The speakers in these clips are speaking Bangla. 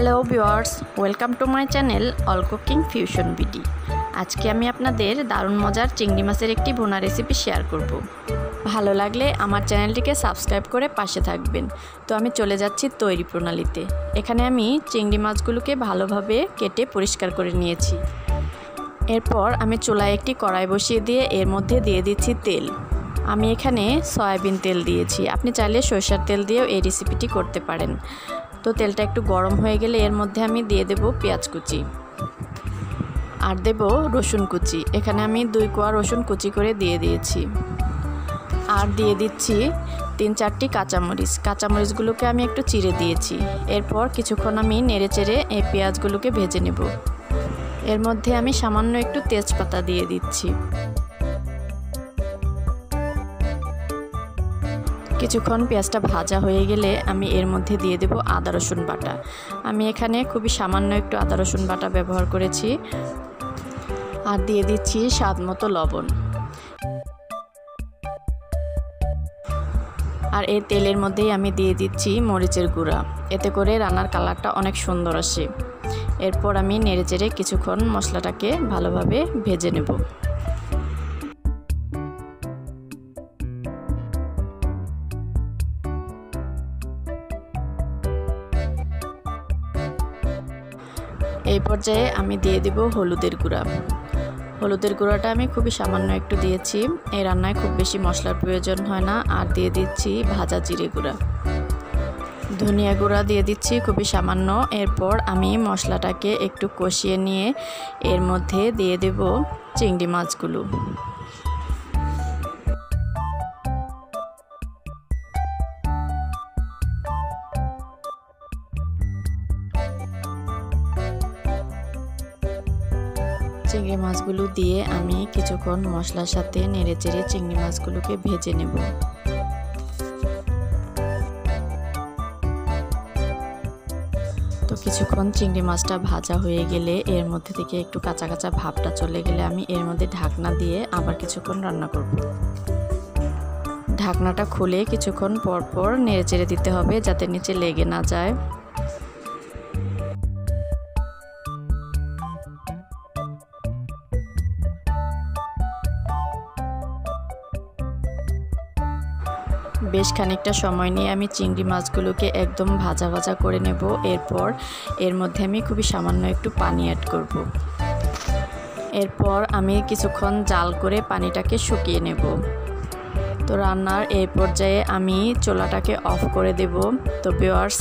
Hello viewers welcome to my channel All Cooking Fusion BD. আজকে আমি আপনাদের দারুণ মজার চিংড়ি মাছের একটি ভুনা রেসিপি শেয়ার করব। ভালো লাগলে আমার চ্যানেলটিকে সাবস্ক্রাইব করে পাশে থাকবেন। তো আমি চলে যাচ্ছি তৈরি প্রণালীতে। এখানে আমি চিংড়ি মাছগুলোকে ভালোভাবে কেটে পরিষ্কার করে নিয়েছি। এরপর আমি চুলায় একটি কড়াই বসিয়ে দিয়ে এর মধ্যে দিয়ে দিচ্ছি তেল। আমি এখানে সয়াবিন তেল দিয়েছি। আপনি চাইলে সরষার তেল দিয়েও এই রেসিপিটি করতে পারেন। তো তেলটা একটু গরম হয়ে গেলে এর মধ্যে আমি দিয়ে দেব পেঁয়াজ কুচি। আর দেব রসুন কুচি। এখানে আমি দুই কোয়া রসুন কুচি করে দিয়ে দিয়েছি। আর দিয়ে দিচ্ছি তিন চারটি কাঁচামরিচ। কাঁচামরিচগুলোকে আমি একটু চিড়ে দিয়েছি। এরপর কিছুক্ষণ আমি নেড়ে চেড়ে এই পেঁয়াজগুলোকে ভেজে নেব। এর মধ্যে আমি সামান্য একটু তেজপাতা দিয়ে দিচ্ছি। কিছুক্ষণ পেঁয়াজটা ভাজা হয়ে গেলে আমি এর মধ্যে দিয়ে দেব আদা রসুন বাটা। আমি এখানে খুবই সামান্য একটু আদা রসুন বাটা ব্যবহার করেছি আর দিয়ে দিচ্ছি স্বাদ মতো লবণ। আর এই তেলের মধ্যেই আমি দিয়ে দিচ্ছি মরিচের গুঁড়া। এতে করে রান্নার কালারটা অনেক সুন্দর আসে। এরপর আমি নেড়ে চেড়ে কিছুক্ষণ মশলাটাকে ভালোভাবে ভেজে নেব। এই পর্যায়ে আমি দিয়ে দিব হলুদের গুঁড়া। হলুদের গুঁড়াটা আমি খুবই সামান্য একটু দিয়েছি। এই রান্নায় খুব বেশি মশলার প্রয়োজন হয় না, আর দিয়ে দিচ্ছি ভাজা জিরে গুঁড়া। ধনিয়া গুঁড়া দিয়ে দিচ্ছি খুবই সামান্য। এরপর আমি মশলাটাকে একটু কষিয়ে নিয়ে এর মধ্যে দিয়ে দেব চিংড়ি মাছগুলো। চিংড়ি মাছগুলো দিয়ে আমি কিছুক্ষণ মশলার সাথে নেড়ে চেড়ে চিংড়ি মাছগুলোকে ভেজে নেব। তো কিছুক্ষণ চিংড়ি মাছটা ভাজা হয়ে গেলে এর মধ্যে থেকে একটু কাঁচা কাঁচা ভাবটা চলে গেলে আমি এর মধ্যে ঢাকনা দিয়ে আবার কিছুক্ষণ রান্না করব। ঢাকনাটা খুলে কিছুক্ষণ পর পর নেড়ে চেড়ে দিতে হবে যাতে নিচে লেগে না যায়। বেশ খানিকটা সময় নিয়ে আমি চিংড়ি মাছগুলোকে একদম ভাজা ভাজা করে নেব। এরপর এর মধ্যে আমি খুবই সামান্য একটু পানি অ্যাড করব। এরপর আমি কিছুক্ষণ জাল করে পানিটাকে শুকিয়ে নেব। তো রান্নার এই পর্যায়ে আমি চোলাটাকে অফ করে দেব। তো বিওয়ার্স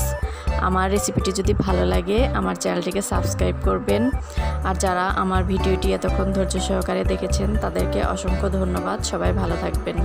আমার রেসিপিটি যদি ভালো লাগে, আমার চ্যানেলটিকে সাবস্ক্রাইব করবেন। আর যারা আমার ভিডিওটি এতক্ষণ ধৈর্য সহকারে দেখেছেন, তাদেরকে অসংখ্য ধন্যবাদ। সবাই ভালো থাকবেন।